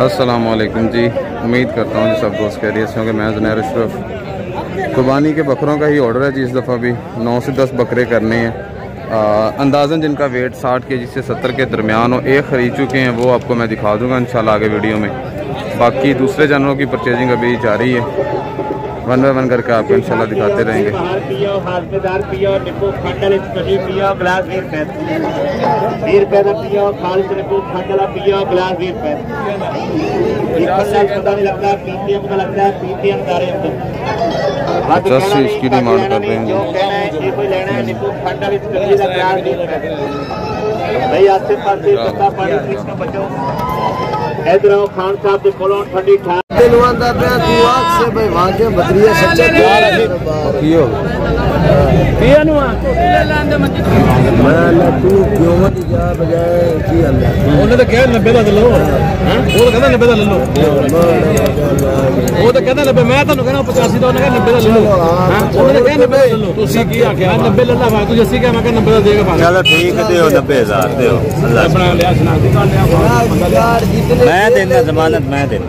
अस्सलाम वालेकुम जी। उम्मीद करता हूँ जी सब दोस्त कह रही है कि मैं जुनैर अशरफ। कुर्बानी के बकरों का ही ऑर्डर है जी इस दफ़ा भी। नौ से दस बकरे करने हैं। अंदाज़न जिनका वेट साठ के जी से सत्तर के दरमियान हो, एक ख़रीद चुके हैं, वो आपको मैं दिखा दूँगा इन आगे वीडियो में। बाकी दूसरे जानवरों की परचेजिंग अभी जारी है। वन बाय वन करके आपको इंशाल्लाह दिखाते रहेंगे। इसकी डिमांड कर रहे हैं भाई आसे पासे बचो इधर खान साहब के कोलों ठंडी दिल पे तू आख से भाई वहाँ के बदरिया सच्चा प्यार है कियो ਨੂੰ ਆ ਮੈਂ ਨਾ ਤੂੰ ਕਿਉਂ ਮਤ ਜਾ ਬਜਾਏ ਕੀ ਆਂਦਾ ਉਹਨੇ ਤਾਂ ਕਿਹਾ 90 ਦਾ ਲੈ ਲਓ। ਹਾਂ? ਉਹ ਤਾਂ ਕਹਿੰਦਾ 90 ਦਾ ਲੈ ਲਓ। ਉਹ ਤਾਂ ਕਹਿੰਦਾ 90 ਮੈਂ ਤੁਹਾਨੂੰ ਕਹਿੰਦਾ 85 ਦਾ ਉਹਨੇ ਕਿਹਾ 90 ਦਾ ਲੈ ਲਓ। ਹਾਂ ਉਹਨੇ ਤਾਂ ਕਿਹਾ 90 ਦਾ ਲੈ ਲਓ। ਤੁਸੀਂ ਕੀ ਆਖਿਆ 90 ਲੈ ਲਾ ਵਾ ਤੂੰ ਜੱਸੀ ਕਿਹਾ ਮੈਂ ਕਿਹਾ 90 ਦਾ ਦੇਗਾ ਪਾ ਚਲੋ ਠੀਕ ਦਿਓ 90000 ਦਿਓ। ਅੱਲਾਹ ਆਪਣਾ ਲਿਆ ਸੁਣਾ ਦੀ। ਗੱਲ ਲਿਆ ਮੈਂ ਦੇਣਾ ਜ਼ਮਾਨਤ ਮੈਂ ਦੇਣਾ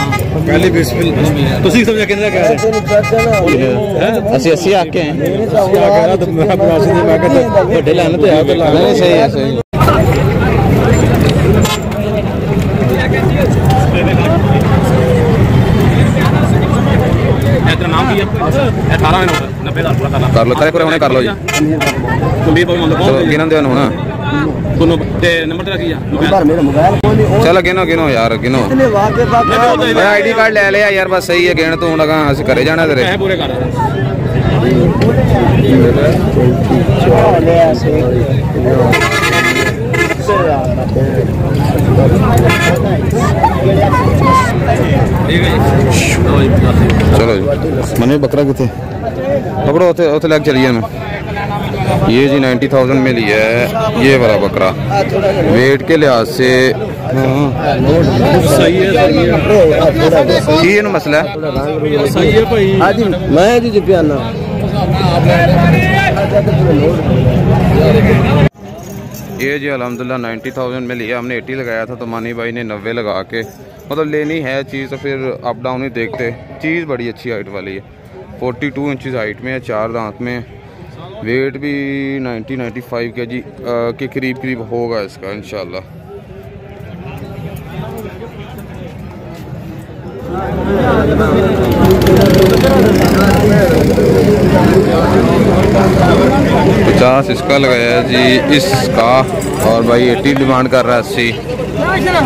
पहले ਤੁਸੀਂ ਸਮਝਿਆ ਕਿੰਨੇ ਦਾ ਕਹਿ ਰਹੇ ਅਸੀਂ 80 ਆਕੇ हैं ਅਸੀਂ ਆ ਕਹਿ ਰਹਾ ਮੈਂ 85 ਦੇ ਮੈਂ ਕਹਿੰਦਾ ਵੱਡੇ ਲੈਣ ਤੇ ਆ ਤੇ ਲਾ ਨਹੀਂ ਸਹੀ ਹੈ ਸਹੀ ਇਤਨਾ ਨਾਮ ਕੀ ਹੈ 18 90 ਦਾ ਪੂਰਾ ਕਰ ਲਓ ਕਰੇ ਹੁਣੇ ਕਰ ਲਓ ਜੀ ਕੁੰਡੀ ਪਾ ਮੰਨ ਲਓ ਕਿਨਾਂ ਦੇ ਹੁਣ कोनो ते नंबर तेरा किया नंबर मेरा मोबाइल चलो गिनो गिनो यार गिनो कितने बार के बाद मैं आईडी कार्ड ले लिया यार बस सही है गिन तो लगा अस करे जाना तेरे है पूरे कर चलो जी मैंने बकरा कितने पकड़ो उत लग चलिए मैं ये जी नाइन्टी थाउज़ेंड में लिया है ये वाला बकरा। वेट के लिहाज से सही है। मसला सही है भाई हाँ। जी मैं जी जी ये जी अलहमदिल्ला नाइन्टी थाउज़ेंड में लिया हमने एटी लगाया था तो मानी भाई ने नब्बे लगा के। मतलब लेनी है चीज़ तो फिर अप डाउन ही देखते। चीज़ बड़ी अच्छी हाइट वाली है। फोर्टी टू इंचज़ हाइट में है चार दांत में। वेट भी 90 95 के जी के करीब करीब होगा इसका इन पचास इसका लगाया है जी, इसका, और भाई एटी डिमांड कर रहा है अस्सी।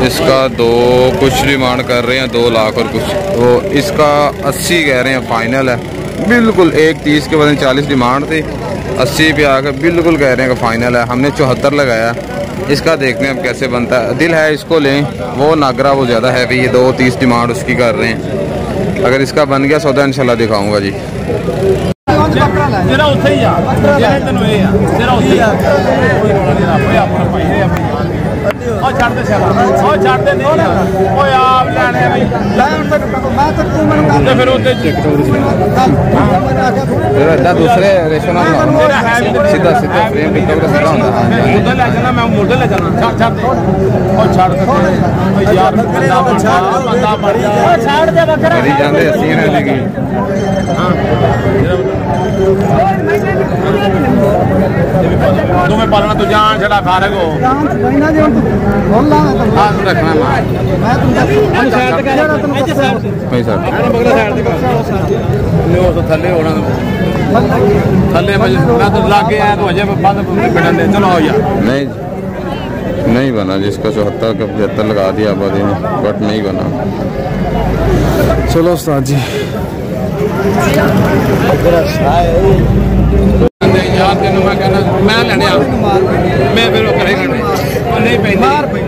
इसका दो, कुछ डिमांड कर रहे हैं, दो लाख और कुछ। वो इसका अस्सी कह रहे हैं, फाइनल है। बिल्कुल एक तीस के बाद चालीस डिमांड थी। अस्सी पे आकर बिल्कुल कह रहे हैं कि फाइनल है। हमने चौहत्तर लगाया। इसका देखते हैं अब कैसे बनता है। दिल है इसको लें वो नागरा वो ज़्यादा है। भी ये दो तीस डिमांड उसकी कर रहे हैं। अगर इसका बन गया सौदा इंशाल्लाह दिखाऊँगा जी। ਉਹ ਛੱਡ ਦੇ ਸਿਆਲਾ ਉਹ ਛੱਡ ਦੇ ਨਹੀਂ ਓਏ ਆਪ ਲੈਣੇ ਬਈ ਲੈ ਹੁਣ ਤੱਕ ਮੈਂ ਤਾਂ ਤੂੰ ਮੈਨੂੰ ਕਰ ਤੇ ਫਿਰ ਉੱਤੇ ਚੈੱਕ ਫਿਰ ਅੱਡਾ ਦੂਸਰੇ ਰੇਸ਼ੋ ਨਾਲ ਸਿੱਧਾ ਸਿੱਧਾ ਫਰੇਮ ਟਿਕਟੋਕ ਦਾ ਸਿੱਧਾ ਹੁੰਦਾ ਮੁੱਦਾ ਲੈ ਜਾਣਾ ਮੈਂ ਮੁੱਦਾ ਲੈ ਜਾਣਾ ਛੱਡ ਛੱਡ ਦੇ ਉਹ ਛੱਡ ਦੇ ਓ ਯਾਰ ਬੰਦਾ ਬੰਦਾ ਬੰਦਾ ਬਣ ਜਾ ਉਹ ਛੱਡ ਦੇ ਬੱਕਰਾ ਕਰੀ ਜਾਂਦੇ ਅਸੀਂ ਨੇ ਜੀ ਹਾਂ तुम्हें पालना तो जान छड़ा हो। हाँ रखना मैं ते ते होना मैं तो लागे आया तो अजय बंद चलो यार। नहीं नहीं बना जिसका चौहत्तर का पचहत्तर लगा दिया आबादी ने बट नहीं बना। चलो उस्ताद जी। ਯਾਰ ਤੈਨੂੰ ਮੈਂ ਕਹਿੰਦਾ ਮੈਂ ਲੈਣੇ ਆ ਮੈਂ ਫਿਰ ਉਹ ਕਰੇ ਕਰਨੇ ਉਹ ਨਹੀਂ ਪੈਂਦੀ। ਮਾਰ ਪਈ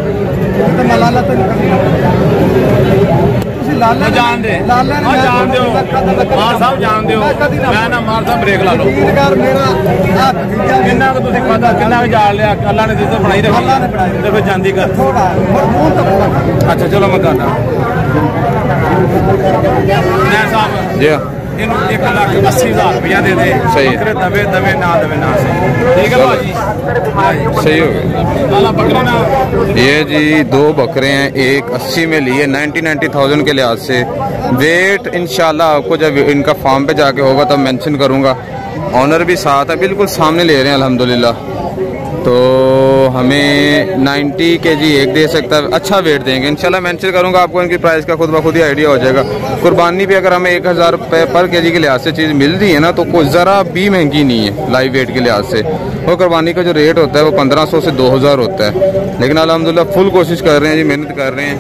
ਤੇ ਮਲਾਲਾ ਤੇ ਉਹ ਜਾਣਦੇ। ਆ ਜਾਣਦੇ ਹੋ। ਮਾਰ ਸਾਹਿਬ ਜਾਣਦੇ ਹੋ। ਮੈਂ ਨਾ ਮਾਰ ਸਾਹਿਬ ਬ੍ਰੇਕ ਲਾ ਲਓ। ਕਰ ਮੇਰਾ ਹੱਥ ਖਿੱਚਿਆ ਕਿੰਨਾ ਕੁ ਤੁਸੀਂ ਖਾਦਾ ਕਿੰਨਾ ਕੁ ਜਾਲ ਲਿਆ? ਅੱਲਾ ਨੇ ਦਿੱਤਾ ਬਣਾਈ ਰੱਖੀ। ਤੇ ਫਿਰ ਜਾਂਦੀ ਕਰ ਥੋੜਾ ਹੁਣ ਮੂੰਹ ਤੋਂ ਪਤਾ। ਅੱਛਾ ਚਲੋ ਮੈਂ ਕਰਦਾ। ਮੈਂ ਸਾਹਿਬ। ਜੀ ਇਹਨੂੰ 1 ਲੱਖ 80 ਹਜ਼ਾਰ ਰੁਪਇਆ ਦੇ ਦੇ ਸਹੀ ਹੈ। ਬੱਕਰੇ ਦਵੇ ਦਵੇ ਨਾ ਦਵੇ ਨਾ ਸਹੀ ਠੀਕ ਹੈ ਭਾਜੀ सही हो गया ਲਾਲਾ ਬੱਕਰੇ ਨਾ ये जी दो बकरे हैं एक अस्सी में लिए नाइन्टी नाइन्टी थाउजेंड के लिहाज से वेट इंशाल्लाह आपको जब इनका फार्म पे जाके होगा तब मेंशन करूंगा ऑनर भी साथ है बिल्कुल सामने ले रहे हैं अल्हम्दुलिल्लाह तो हमें 90 के जी एक दे सकता है। अच्छा वेट देंगे। इंशाल्लाह मैंशन करूँगा आपको इनकी प्राइस का, खुद ब खुद ही आइडिया हो जाएगा। कुर्बानी पे अगर हमें एक हज़ार रुपये पर के जी के लिहाज से चीज़ मिल रही है ना तो कोई ज़रा भी महँगी नहीं है लाइव वेट के लिहाज से। और कुर्बानी का जो रेट होता है, वो 1500 से 2000 होता है। लेकिन अल्हम्दुलिल्लाह फुल कोशिश कर रहे हैं जी, मेहनत कर रहे हैं।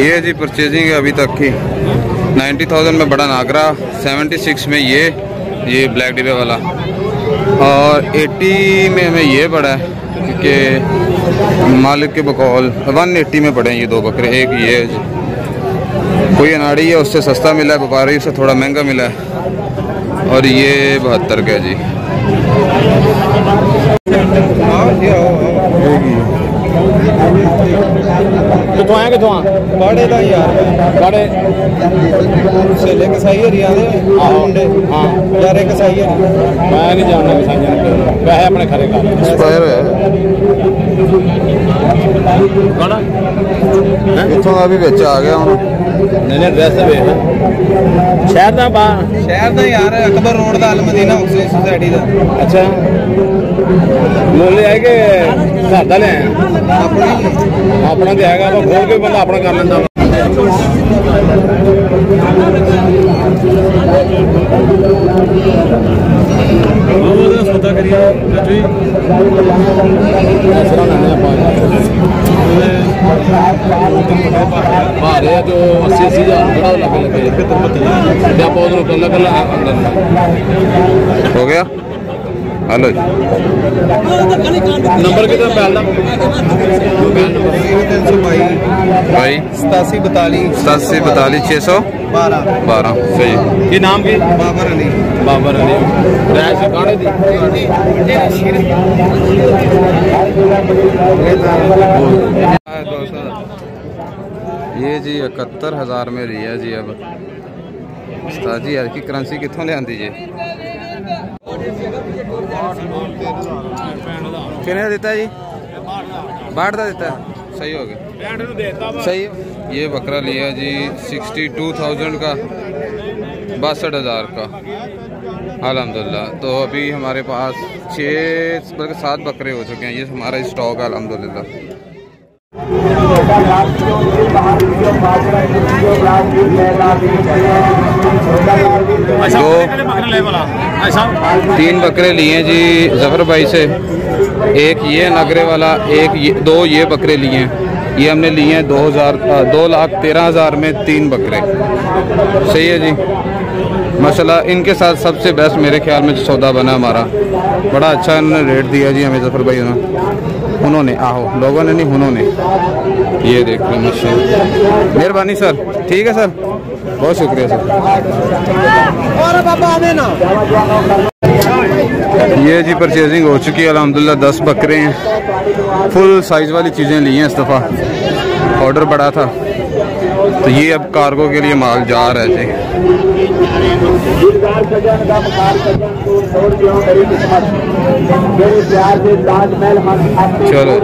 ये जी परचेजिंग अभी तक की। 90,000 में बड़ा नागरा 76 में ये ये ब्लैक डिबे वाला। और 80 में हमें ये पड़ा है क्योंकि मालिक के बकौल 180 में पड़े हैं ये दो बकरे एक ये कोई अनाड़ी है उससे सस्ता मिला है व्यापारी से थोड़ा महँगा मिला है। और ये बहत्तर का है जी। ਕਿੱਥੋਂ ਆਇਆ ਕਿੱਥੋਂ ਆ? ਬਾੜੇ ਦਾ ਯਾਰ ਬਾੜੇ? ਸੇਲੇ ਕਸਾਈ ਹਰੀਆਂ ਦੇ ਆਹ ਮੁੰਡੇ। ਹਾਂ। ਯਾਰ ਇੱਕ ਕਸਾਈ ਹੈ ਮੈਂ ਨਹੀਂ ਜਾਣਦਾ ਕਸਾਈਆਂ ਨੂੰ ਵੈਸੇ ਆਪਣੇ ਖਰੇ ਕਰ ਐਕਸਪਾਇਰ ਹੋਇਆ। ਕੌਣਾ ਇੱਥੋਂ ਦਾ ਵੀ ਵਿੱਚ ਆ ਗਿਆ ਹੁਣ। ਨਹੀਂ ਨਹੀਂ ਡਰੈਸ ਵੇਖ ਸ਼ਹਿਰ ਦਾ ਬਾ ਸ਼ਹਿਰ ਦਾ ਯਾਰ ਅਕਬਰ ਰੋਡ ਦਾ ਅਲ ਮਦੀਨਾ ਹੁਸੈਨ ਸੁਸਾਇਟੀ ਦਾ। ਅੱਛਾ। ਮੁੱਲ ਹੈ ਕਿ ਘਰ ਦਾ ਲੈ ਆਪਣਾ ਆਪਣਾ ਤੇ ਹੈਗਾ, ਆਪਾਂ ਖੋਲ ਕੇ ਬੰਦਾ ਆਪਣਾ ਕਰ ਲੈਂਦਾ ਵਾ। ਉਹਦਾ ਸੌਦਾ ਕਰੀਏ ਚਾਚੂ ਜੀ ਸਰਾ ਲੈਣੇ ਆਪਾਂ। ਭਾਰੇ ਆ ਜੋ 80 80 ਹਜ਼ਾਰ ਜਿਹੜਾ ਲੱਗ ਲੱਗੇ। 75 75 ਤੇ ਆਪਾਂ ਉਹਨੂੰ ਕੱਲਾ ਕੱਲਾ ਆ। ਹੋ ਗਿਆ? हेलो जी ਨੰਬਰ ਕਿਹਦਾ ਪੈਲ ਦਾ ਮੋਬਾਈਲ ਨੰਬਰ 322 भाई 87 42 सतासी बतालीस छः सौ 12 बारह सही ਕੀ ਨਾਮ ਕੀ ਬਾਬਰ ਅਲੀ ਬਾਬਰ ਅਲੀ ਰੈਸ਼ ਕਾਣੇ ਦੀ ये जी इकहत्तर हज़ार में लिया जी अब उस्ताद जी यार की करेंसी कितों ले आंदी जी किने का देता है जी? बाट का देता। है सही हो गया। सही। ये बकरा लिया जी सिक्सटी टू थाउज़ेंड का बासठ हज़ार का। अलहमदिल्ला। तो अभी हमारे पास छः बल्कि मतलब सात बकरे हो चुके हैं। ये हमारा स्टॉक है अलहमदिल्ला। दो तीन बकरे लिए जी ज़फ़र भाई से। एक ये नगरे वाला एक ये, दो ये बकरे लिए हैं। ये हमने लिए हैं दो हज़ार दो लाख तेरह हज़ार में तीन बकरे। सही है जी। मसला इनके साथ सबसे बेस्ट मेरे ख्याल में जो सौदा बना हमारा। बड़ा अच्छा इन्होंने रेट दिया जी हमें ज़फ़र भाई ने। उन्होंने आहो, लोगों ने नहीं उन्होंने ये देख लो मुझसे मेहरबानी, सर। ठीक है, सर? बहुत शुक्रिया, सर। ये जी परचेजिंग हो चुकी है अलहमदिल्ला दस बकरे हैं। फुल साइज़ वाली चीज़ें ली हैं इस दफ़ा। ऑर्डर बड़ा था। तो ये अब कार्गो के लिए माल जा रहे थे। जी चलो।